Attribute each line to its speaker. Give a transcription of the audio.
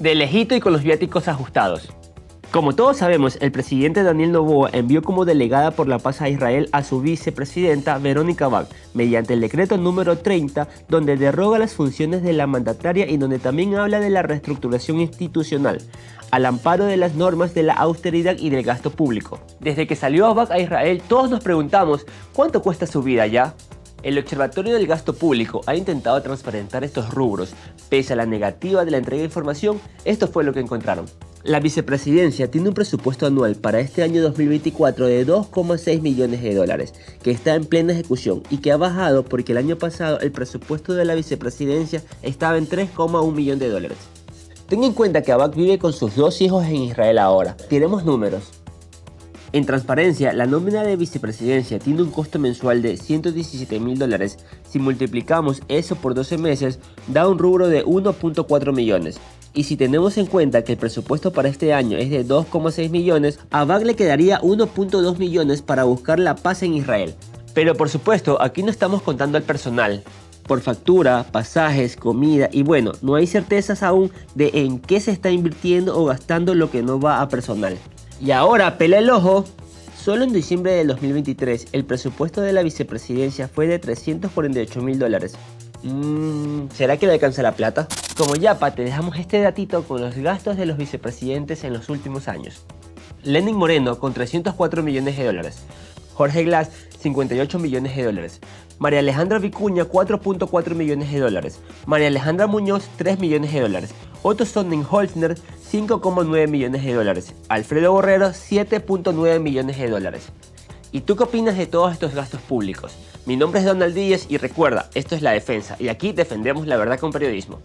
Speaker 1: De lejito y con los viáticos ajustados. Como todos sabemos, el presidente Daniel Noboa envió como delegada por la paz a Israel a su vicepresidenta Verónica Bach, mediante el decreto número 30, donde derroga las funciones de la mandataria y donde también habla de la reestructuración institucional, al amparo de las normas de la austeridad y del gasto público. Desde que salió Bach a Israel, todos nos preguntamos, ¿cuánto cuesta su vida ya? El Observatorio del Gasto Público ha intentado transparentar estos rubros. Pese a la negativa de la entrega de información, esto fue lo que encontraron. La vicepresidencia tiene un presupuesto anual para este año 2024 de 2,6 millones de dólares, que está en plena ejecución y que ha bajado porque el año pasado el presupuesto de la vicepresidencia estaba en 3,1 millones de dólares. Ten en cuenta que Abak vive con sus dos hijos en Israel ahora. Tenemos números. En transparencia, la nómina de vicepresidencia tiene un costo mensual de 117 mil dólares. Si multiplicamos eso por 12 meses, da un rubro de 1.4 millones. Y si tenemos en cuenta que el presupuesto para este año es de 2,6 millones, a BAG le quedaría 1.2 millones para buscar la paz en Israel. Pero por supuesto, aquí no estamos contando al personal. Por factura, pasajes, comida y bueno, no hay certezas aún de en qué se está invirtiendo o gastando lo que no va a personal. Y ahora, pela el ojo. Solo en diciembre del 2023 el presupuesto de la vicepresidencia fue de 348 mil dólares. Mm, ¿Será que le alcanza la plata? Como yapa te dejamos este datito con los gastos de los vicepresidentes en los últimos años. Lenin Moreno con 304 millones de dólares. Jorge Glass 58 millones de dólares. María Alejandra Vicuña 4.4 millones de dólares. María Alejandra Muñoz 3 millones de dólares. Otto Sonnenholzner 5,9 millones de dólares. Alfredo Borrero 7.9 millones de dólares. ¿Y tú qué opinas de todos estos gastos públicos? Mi nombre es Donald Díez y recuerda, esto es La Defensa y aquí defendemos la verdad con periodismo.